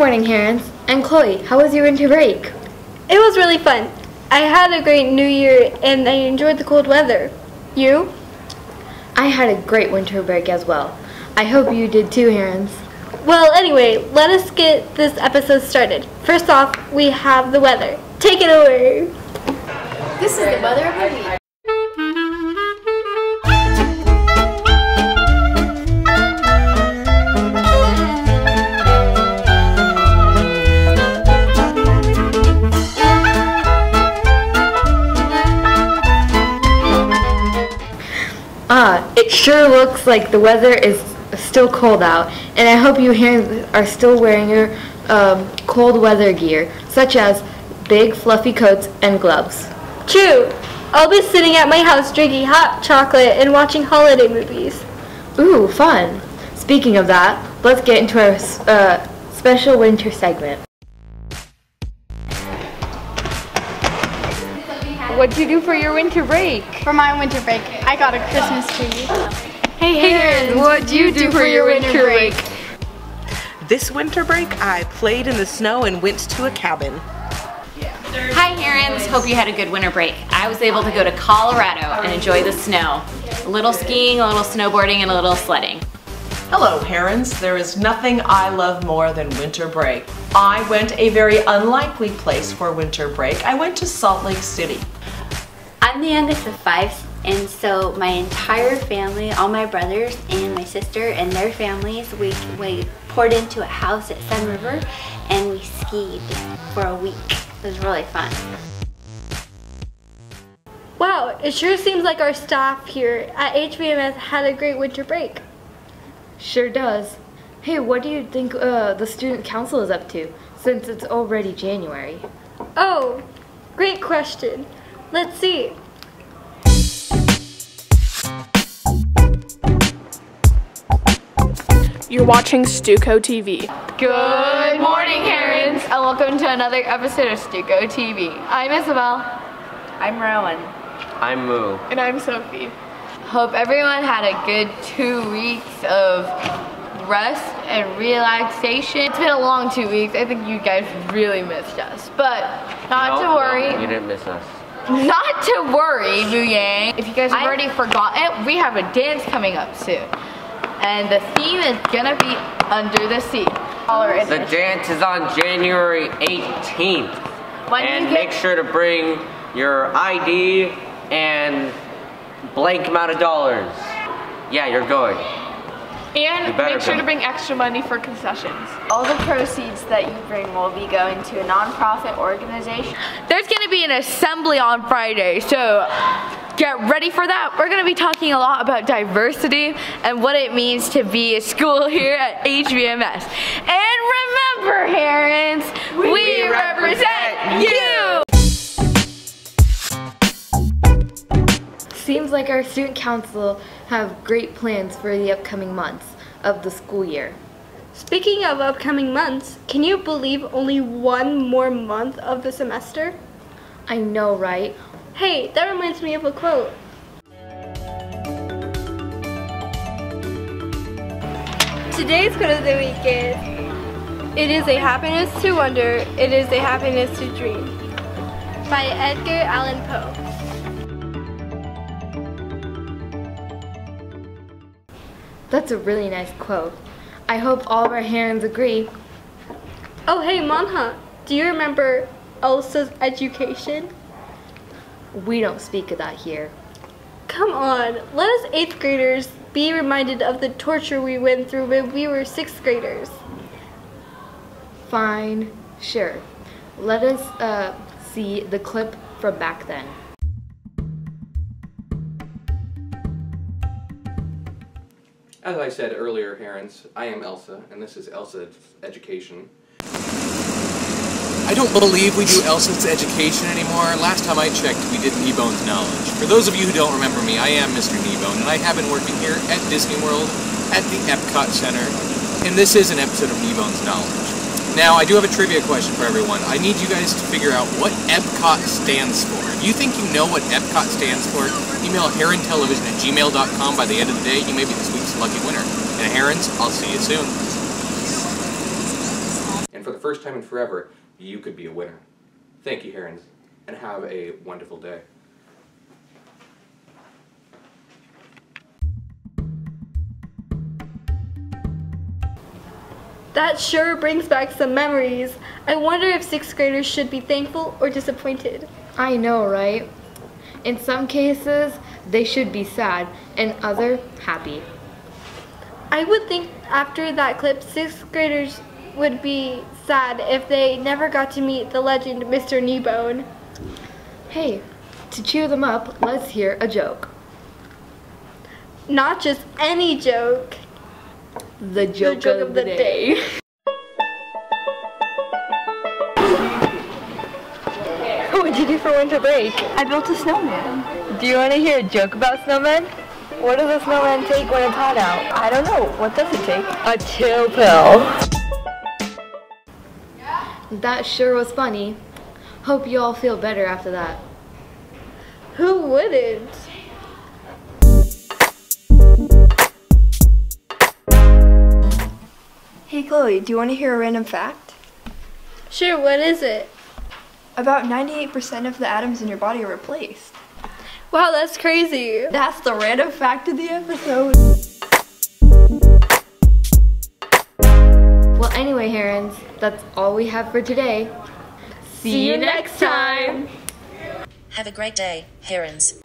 morning, Herons. And Chloe, how was your winter break? It was really fun. I had a great new year and I enjoyed the cold weather. You? I had a great winter break as well. I hope you did too, Herons. Well, anyway, let us get this episode started. First off, we have the weather. Take it away. This is the weather of the week. It sure looks like the weather is still cold out, and I hope you are still wearing your um, cold weather gear, such as big fluffy coats and gloves. True. I'll be sitting at my house drinking hot chocolate and watching holiday movies. Ooh, fun. Speaking of that, let's get into our uh, special winter segment. What'd you do for your winter break? For my winter break, I got a Christmas tree. Hey, Herons, what'd you do for your winter break? This winter break, I played in the snow and went to a cabin. Hi Herons, hope you had a good winter break. I was able to go to Colorado and enjoy the snow. A little skiing, a little snowboarding, and a little sledding. Hello, Herons. There is nothing I love more than winter break. I went a very unlikely place for winter break. I went to Salt Lake City. I'm the youngest of five, and so my entire family, all my brothers and my sister and their families, we, we poured into a house at Sun River and we skied for a week. It was really fun. Wow, it sure seems like our staff here at HVMS had a great winter break. Sure does. Hey, what do you think uh, the student council is up to, since it's already January? Oh, great question. Let's see. You're watching Stuco TV. Good morning, Herons, and welcome to another episode of Stuco TV. I'm Isabel. I'm Rowan. I'm Moo. And I'm Sophie. Hope everyone had a good two weeks of rest and relaxation. It's been a long two weeks. I think you guys really missed us, but not No, to worry. no, you didn't miss us. Not to worry, Moo Yang. If you guys have I- already forgotten, we have a dance coming up soon. And the theme is gonna be Under the Sea. The dance is on January 18th. When and you make sure to bring your ID and blank amount of dollars. Yeah, you're going. You And make sure go. to bring extra money for concessions. All the proceeds that you bring will be going to a nonprofit organization. There's gonna be an assembly on Friday, so get ready for that. We're gonna be talking a lot about diversity and what it means to be a school here at HVMS. And remember, Herons, we, represent you! Seems like our student council have great plans for the upcoming months of the school year. Speaking of upcoming months, can you believe only one more month of the semester? I know, right? Hey, that reminds me of a quote. Today's quote of the week is It is a happiness to wonder, it is a happiness to dream. By Edgar Allan Poe. That's a really nice quote. I hope all of our hands agree. Oh, hey, Manha, do you remember Elsa's education? We don't speak of that here. Come on, let us eighth graders be reminded of the torture we went through when we were sixth graders. Fine, sure. Let us uh, see the clip from back then. As I said earlier, Herons, I am Elsa, and this is Elsa's Education. I don't believe we do Elsa's education anymore. Last time I checked, we did Kneebone's Knowledge. For those of you who don't remember me, I am Mr. Kneebone, and I have been working here at Disney World at the Epcot Center, and this is an episode of Kneebone's Knowledge. Now, I do have a trivia question for everyone. I need you guys to figure out what Epcot stands for. If you think you know what Epcot stands for, email herontelevision at gmail.com. By the end of the day, you may be this week's lucky winner. And Herons, I'll see you soon. And for the first time in forever, you could be a winner. Thank you, Herons, and have a wonderful day. That sure brings back some memories. I wonder if sixth graders should be thankful or disappointed. I know, right? In some cases, they should be sad, and other, happy. I would think after that clip, sixth graders would be sad if they never got to meet the legend Mr. Kneebone. Hey, to cheer them up, let's hear a joke. Not just any joke. The joke, the joke of, of the, the day. day. What'd you do for winter break? I built a snowman. Do you want to hear a joke about snowmen? What does a snowman take when it's hot out? I don't know. What does it take? A chill pill. That sure was funny. Hope you all feel better after that. Who wouldn't? Chloe, do you want to hear a random fact? Sure, what is it? About 98% of the atoms in your body are replaced. Wow, that's crazy. That's the random fact of the episode. Well, anyway, Herons, that's all we have for today. See you next time. Have a great day, herons.